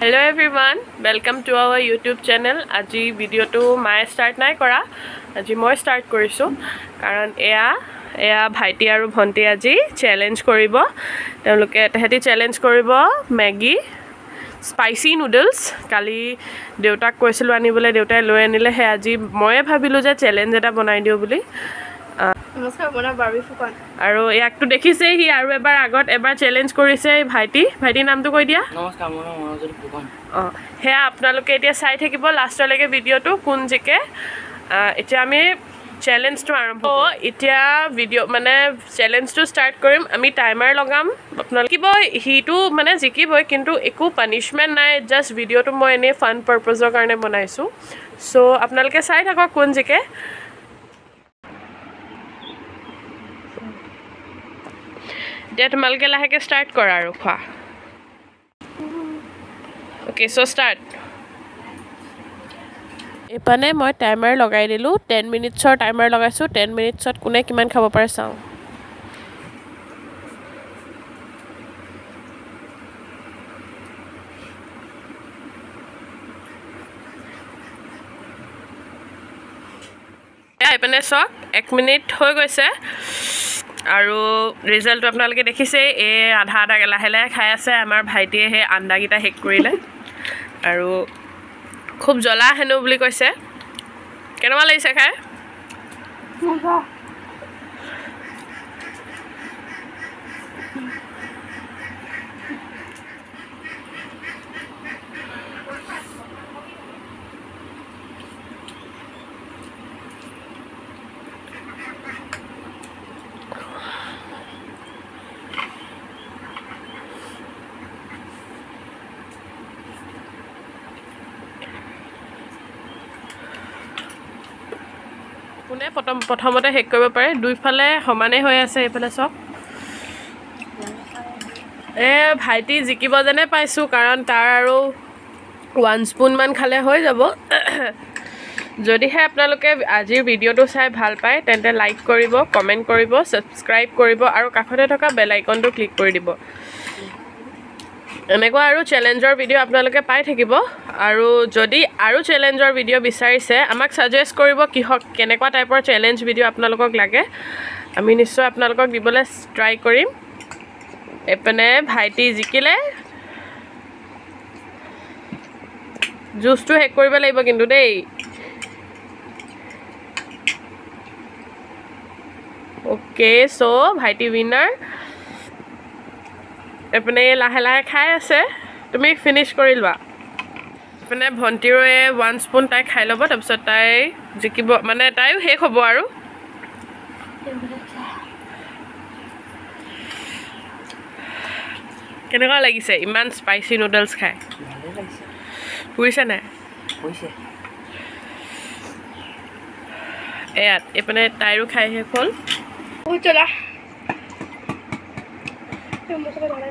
Hello' everyone welcome to our YouTube channel আজি ভিডিঅ'টো মায়ে ষ্টাৰ্ট নাই কৰা আজি মই ষ্টাৰ্ট কৰিছোঁ। কাৰণ এয়া এয়া ভাইটি আৰু ভণ্টি আজি চেলেঞ্জ কৰিব। তেওঁলোকে তেহেঁতি চেলেঞ্জ কৰিব মেগী স্পাইচি নুডলছ কালি দেউতাক কৈছিলোঁ আনিবলৈ দেউতাই লৈ আনিলে। সেই আজি ময়ে ভাবিলোঁ যে চেলেঞ্জ এটা বনাই দিওঁ বুলি। নমস্কাৰ মোৰ নাম বাৰ্বি ফুকন। আৰু ইয়াকতো দেখিছেই সি আৰু এবাৰ আগত এবাৰ চেলেঞ্জ কৰিছে ভাইটি। ভাইটিৰ নামটো কৈ দিয়া। অঁ সেয়া আপোনালোকে এতিয়া চাই থাকিব লাষ্টলৈকে ভিডিঅ'টো কোন জিকে। এতিয়া আমি চেলেঞ্জটো আৰম্ভ কৰোঁ। এতিয়া ভিডিঅ' মানে চেলেঞ্জটো ষ্টাৰ্ট কৰিম। আমি টাইমাৰ লগাম। আপোনালোকে শিকিবই সিটো মানে জিকিবই কিন্তু একো পানিছমেণ্ট নাই। জাষ্ট ভিডিঅ'টো মই এনেই ফান পাৰ্পজৰ কাৰণে বনাইছোঁ। চ' আপোনালোকে চাই থাকক কোন জিকে। এতিয়া তোমালোকে লাহেকৈ ষ্টাৰ্ট কৰা আৰু খোৱা। অ'কে চ' ষ্টাৰ্ট এইপানে মই টাইমাৰ লগাই দিলোঁ টেন মিনিটছৰ টাইমাৰ লগাইছোঁ টেন মিনিটছত কোনে কিমান খাব পাৰে চাওঁ। এইপিনে চাওক এক মিনিট হৈ গৈছে। আৰু ৰিজাল্টটো আপোনালোকে দেখিছেই এই আধা আধা লাহে লাহে খাই আছে আমাৰ ভাইটিয়ে সেই আণ্ডাকেইটা শেষ কৰিলে। আৰু খুব জ্বলা হেনো বুলি কৈছে। কেনেকুৱা লাগিছে খাই? কোনে প্ৰথম প্ৰথমতে শেষ কৰিব পাৰে? দুইফালে সমানেই হৈ আছে এইফালে চাওক এ ভাইটি জিকিব যেনে পাইছোঁ কাৰণ তাৰ আৰু ওৱান স্পুনমান খালে হৈ যাব। যদিহে আপোনালোকে আজিৰ ভিডিঅ'টো চাই ভাল পায় তেন্তে লাইক কৰিব কমেণ্ট কৰিব ছাবস্ক্ৰাইব কৰিব আৰু কাষতে থকা বেল আইকনটো ক্লিক কৰি দিব। এনেকুৱা আৰু চেলেঞ্জৰ ভিডিঅ' আপোনালোকে পাই থাকিব। আৰু যদি আৰু চেলেঞ্জৰ ভিডিঅ' বিচাৰিছে আমাক ছাজেষ্ট কৰিব কিহক কেনেকুৱা টাইপৰ চেলেঞ্জ ভিডিঅ' আপোনালোকক লাগে। আমি নিশ্চয় আপোনালোকক দিবলৈ ট্ৰাই কৰিম। এইপিনে ভাইটি জিকিলে। জুচটো শেষ কৰিব লাগিব কিন্তু দেই। অ'কে চ' ভাইটি উইনাৰ এইপিনে লাহে লাহে খাই আছে। তুমি ফিনিছ কৰি লোৱা। এইপিনে ভণ্টিৰো এই ওৱান স্পুন তাই খাই ল'ব তাৰপিছত তাই জিকিব মানে তাইও শেষ হ'ব আৰু। কেনেকুৱা লাগিছে? ইমান স্পাইচি নুডলছ খাই। পুৰিছে নাই? এয়াত এইপিনে তাইৰো খাই শেষ হ'ল। বহুত तुम मुझको थोड़ा